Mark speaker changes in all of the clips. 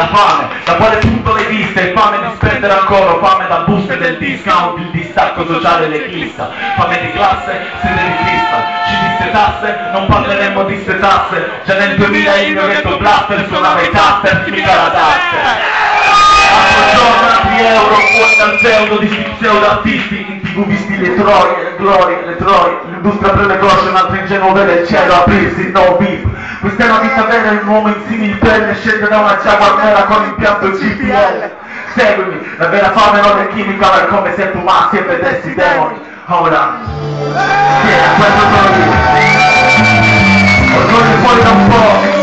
Speaker 1: la fame, da quale punto vista? Hai fame di spendere ancora, fame da buste del discount, il distacco sociale l'eclissa, fame di classe, sede di cristal, ci disse tasse, non parleremo di ste tasse, già nel 2000 il mio ghetto blaster suonava i taster, mica la tasse. Euro fuori dal pseudo di pseudo artisti in tv visti le troie, le glorie, le troie l'industria prende cosce un altro ingenuo vede il cielo aprirsi, no beep questa vita vera, un uomo in pelle scende da una Jaguar nera con impianto GPL seguimi, la vera fame non è chimica è come se fumassi e vedessi demoni. Ora yeah, questo sono io orgoglio fuori da un po'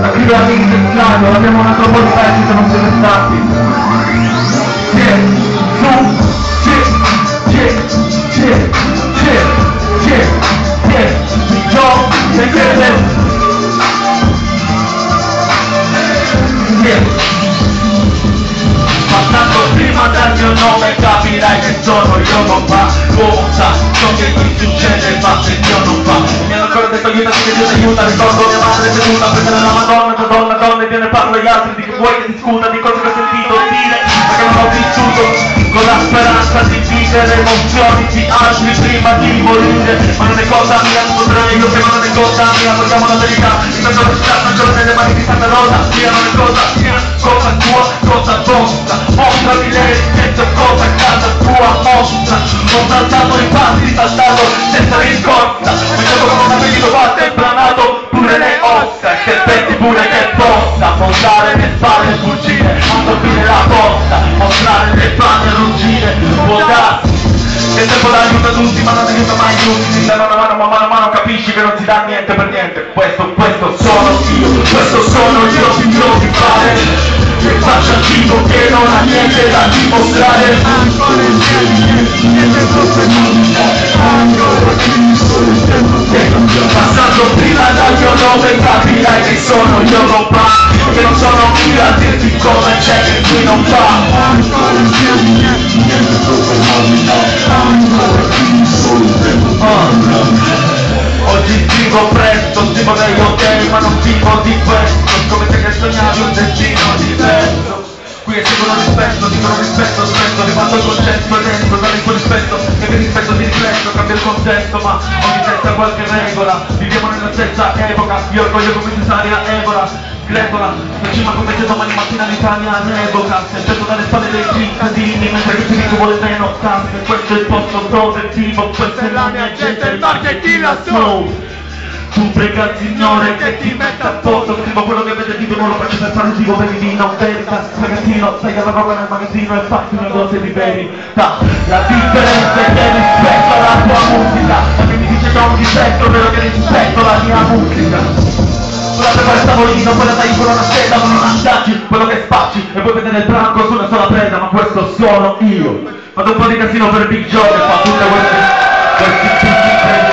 Speaker 1: la fila di intestato, abbiamo un altro po' di pezzi che nome capirai che sono io non fa. Cosa ciò che mi succede fa se Dio non fa. Mi hanno ancora detto aiuta che Dio ti aiuta Ricordo mia madre seduta prendere la madonna tua donna donna e viene parlo agli altri di che vuoi che discuta di cose che ho sentito dire? Ma che non ho vissuto con la speranza di vivere emozioni di altri prima di morire. Ma non è cosa mia potrei io che non è cosa mia vogliamo la verità. In mezzo alla città non nelle mani di Santa Rosa tua mostra ho saltato i passi saltato senza riscossa mi un appetito fatto e planato pure le ossa e serpenti pure che possa mostrare le spalle e fuggire assorbire la porta mostrare le spalle e ruggire può darsi che il tempo dà aiuto tutti ma non aiuta mai gli ultimi da mano a mano man mano a mano capisci che non ti dà niente per niente. Questo, questo sono io questo sono io figlio di fare che che non ha niente da dimostrare. Ancora niente ancora solo il tempo che non passando prima dal mio nome capirai che sono io non fa. Che non sono io a dirti come c'è che qui non fa. Ancora niente troppe ancora qui solo il tempo Oggi vivo presto, vivo degli hotel ma non vivo di questo. Come se che sognavi un destino diverso Qui esigono rispetto, dicono rispetto, spesso ribalto il concetto e dentro Dare il tuo rispetto, che mi rispetto di riflesso Cambia il contesto ma ogni testa ha qualche regola Viviamo nella stessa epoca, io orgoglio come cesaria evola Gregola, in cima come se domani mattina l'Italia revoca Sento dalle spalle dei cittadini mentre che ti vuole meno tasse Questo è il posto dove vivo, questa è la mia gente, il marketing la slow tu prega il Signore che ti metta a posto Scrivo quello che avete dito, non lo faccio per fare vivo per il vino Verità, ragazzino, sai che la roba nel magazzino e fatti una dose di verità La differenza è che rispetto alla tua musica Ma che mi dice che ho un difetto, vero che rispetto la mia musica prepara il tavolino, quella dai con una scheda, ma non assaggi quello che spacci e poi vedere il branco su una sola presa, ma questo sono io. Fate un po' di casino per Big Joe che fa tutte queste questi.